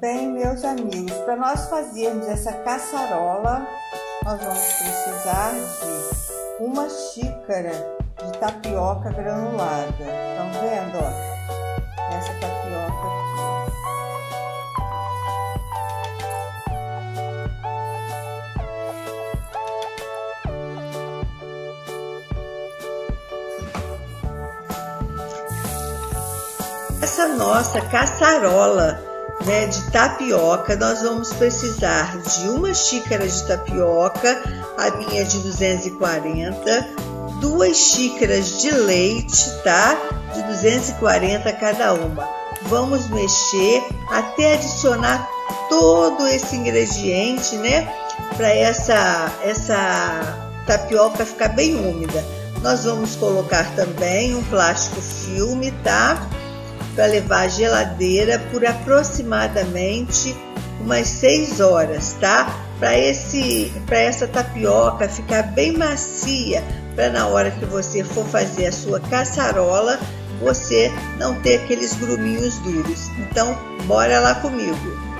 Bem, meus amigos, para nós fazermos essa caçarola, nós vamos precisar de uma xícara de tapioca granulada. Estão vendo, ó? Essa tapioca aqui. Essa nossa caçarola né, de tapioca, nós vamos precisar de uma xícara de tapioca, a minha de 240, duas xícaras de leite, tá? De 240 cada uma. Vamos mexer até adicionar todo esse ingrediente, né? Para essa, essa tapioca ficar bem úmida. Nós vamos colocar também um plástico filme, tá? Para levar à geladeira por aproximadamente umas 6 horas, tá? Para esse para essa tapioca ficar bem macia, para na hora que você for fazer a sua caçarola, você não ter aqueles gruminhos duros. Então, bora lá comigo.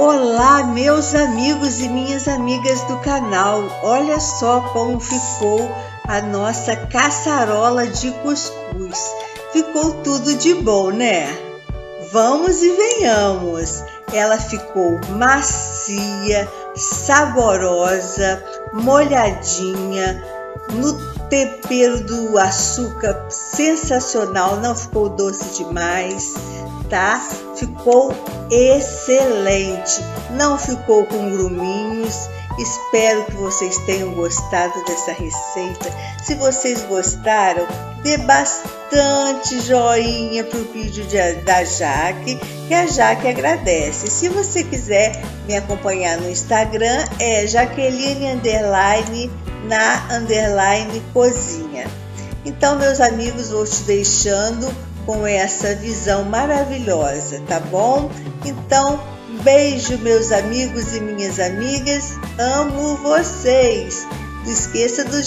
Olá, meus amigos e minhas amigas do canal. Olha só como ficou a nossa caçarola de cuscuz. Ficou tudo de bom, né? Vamos e venhamos. Ela ficou macia, saborosa, molhadinha, no tempero do açúcar sensacional, não ficou doce demais, tá? Ficou excelente, não ficou com gruminhos. Espero que vocês tenham gostado dessa receita. Se vocês gostaram, dê bastante joinha pro vídeo de, da Jaque, que a Jaque agradece. Se você quiser me acompanhar no Instagram, é Jaqueline Underline na Underline Cozinha. Então, meus amigos, vou te deixando com essa visão maravilhosa, tá bom? Então, beijo, meus amigos e minhas amigas. Amo vocês. Não esqueça do